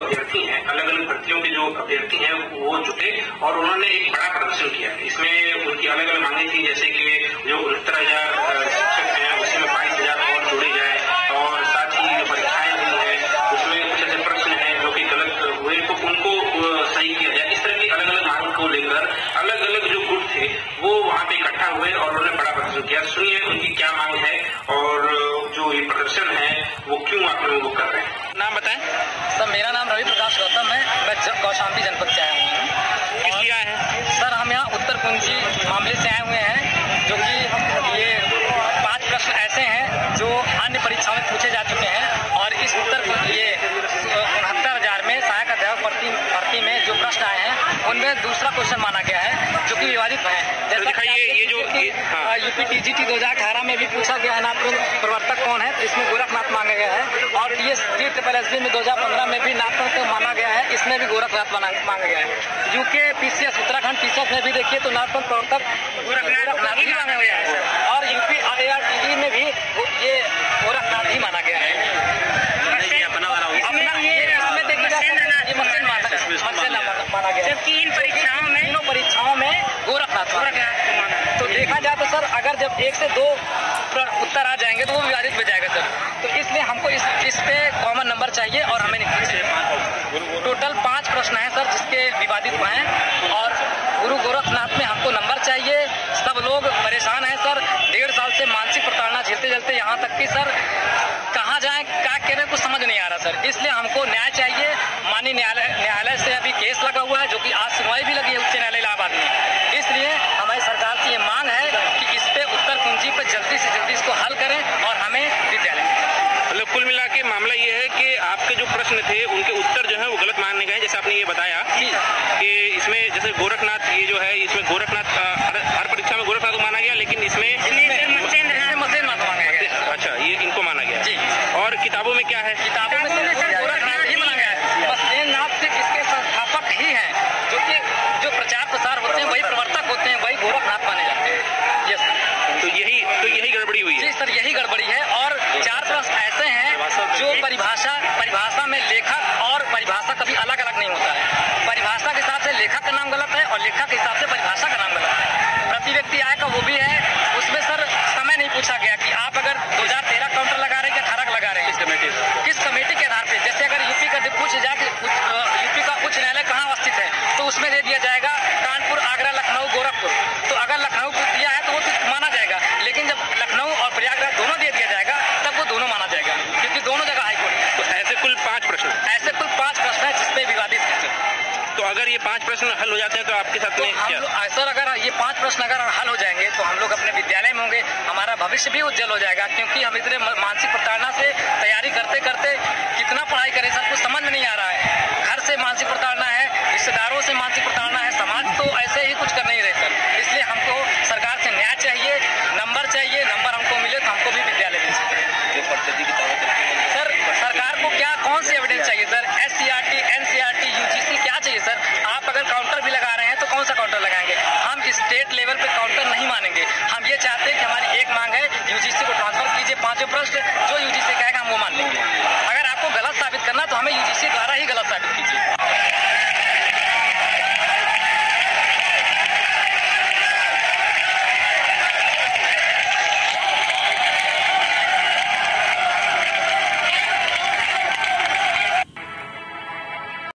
अभ्यर्थी हैं अलग अलग भर्तियों के जो अभ्यर्थी हैं, वो जुटे और उन्होंने एक बड़ा प्रदर्शन किया। इसमें उनकी अलग अलग मांगे थी, जैसे कि जो उनहत्तर हज़ार शिक्षक हैं उसमें बाईस हज़ार और जोड़े जाए और साथ ही जो परीक्षाएँ हुई है, उसमें कुछ ऐसे प्रश्न हैं जो कि गलत हुए तो उनको सही किया जाए। इस तरह की अलग अलग मांग को लेकर अलग अलग जो गुट थे, वो वहाँ पे इकट्ठा हुए और उन्होंने बड़ा प्रदर्शन किया। सुनिए उनकी मेरा नाम रवि प्रकाश गौतम है। मैं जब कौशाम्बी जनपद से आया हुआ हूँ। हैं? सर हम यहाँ उत्तर कुंजी मामले से आए हुए हैं जो कि ये पाँच प्रश्न ऐसे हैं जो अन्य परीक्षाओं में पूछे जा चुके हैं और इस उत्तर ये उनहत्तर हज़ार में सहायक अध्यापक भर्ती भर्ती में जो प्रश्न आए हैं उनमें दूसरा क्वेश्चन माना गया है जो कि विवादित है। तो दिखाइए ये जो यूपी टीजीटी हज़ार अठारह में भी पूछा गया है नाम प्रवर्तक कौन है? तो इसमें गोरखनाथ मांगा गया है। और ये डी ट्रिपल एस में दो हज़ार पंद्रह में भी नाथ माना गया है इसमें भी गोरखनाथ मांगा गया है। यूके पीसीएस उत्तराखंड पीसीएस में भी देखिए तो नाथ प्रवर्तक गोरखनाथ ही मांगा गया है और यूपी आई में भी ये गोरखनाथ ही माना गया है माना गया इन परीक्षाओं में तीनों परीक्षाओं में गोरखनाथ तो देखा जाए तो सर, अगर जब एक से दो उत्तर आ जाएँगे तो वो विवादित हो जाएगा सर। तो इसलिए हमको इस इस पे कॉमन नंबर चाहिए और हमें चाहिए। टोटल पाँच प्रश्न हैं सर, जिसके विवादित हुए हैं। और गुरु गोरखनाथ में हमको नंबर चाहिए। सब लोग परेशान हैं सर। डेढ़ साल से मानसिक प्रताड़ना झेलते झेलते यहाँ तक कि सर, कहाँ जाए, क्या कह रहे हैं कुछ समझ नहीं आ रहा सर। इसलिए हमको न्याय चाहिए। माननीय न्यायालय न्यायालय से अभी केस लगा हुआ है जो कि आज सुनवाई भी लगी है उच्च न्यायालय इलाहाबाद में इसलिए हमारी सरकार से ये मांग है कि इस उत्तर पर जल्दी से जल्दी इसको हल करें और हमें विद्यालय मतलब कुल मिला के मामला ये है कि आपके जो प्रश्न थे उनके उत्तर जो है वो गलत मानने गए जैसे आपने ये बताया कि इसमें जैसे गोरखनाथ ये जो है इसमें गोरखनाथ हर, हर परीक्षा में गोरखनाथ को माना गया लेकिन इसमें अच्छा ये इनको माना गया। और किताबों में क्या है? किताबों में गोरखनाथ ही माना गया है मसलेनाथ सिर्फ़ इसके संस्थापक ही हैं जो कि जो प्रचार प्रसार होते हैं वही प्रवर्तक होते हैं वही गोरखनाथ माने जाते हैं यस तो यही तो यही गड़बड़ी हुई है। जी सर यही गड़बड़ी है और चार प्रश्न ऐसे हैं जो परिभाषा परिभाषा अगर ये पाँच प्रश्न हल हो जाते हैं तो आपके साथ तो में सर अगर ये पाँच प्रश्न अगर हल हो जाएँगे तो हम लोग अपने विद्यालय में होंगे हमारा भविष्य भी उज्जवल हो जाएगा क्योंकि हम इतने मानसिक प्रताड़ना से तैयारी करते करते कितना पढ़ाई करें सर कुछ समझ नहीं आ रहा है। घर से मानसिक प्रताड़ना है रिश्तेदारों से मानसिक प्रताड़ना ты просто кто-нибудь